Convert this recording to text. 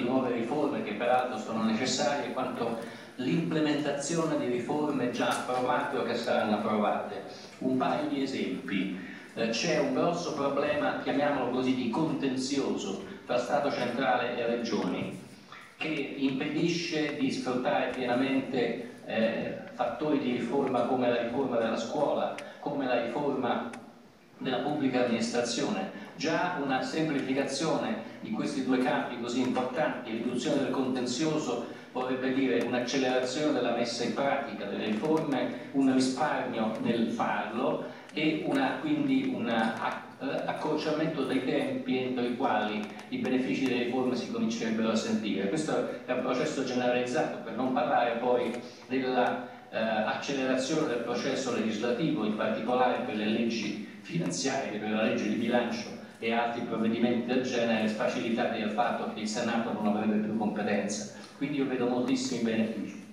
di nuove riforme che peraltro sono necessarie, quanto l'implementazione di riforme già approvate o che saranno approvate. Un paio di esempi. Eh, c'è un grosso problema, chiamiamolo così, di contenzioso tra Stato centrale e regioni che impedisce di sfruttare pienamente eh, fattori di riforma come la riforma della scuola, come la riforma della pubblica amministrazione. Già una semplificazione di questi due campi così importanti, riduzione del contenzioso, vorrebbe dire un'accelerazione della messa in pratica delle riforme, un risparmio nel farlo e una, quindi un accorciamento dei tempi entro i quali i benefici delle riforme si comincerebbero a sentire. Questo è un processo generalizzato, per non parlare poi dell'accelerazione del processo legislativo, in particolare per le leggi finanziarie, per la legge di bilancio e altri provvedimenti del genere, facilitati dal fatto che il Senato non avrebbe più competenza. Quindi io vedo moltissimi benefici.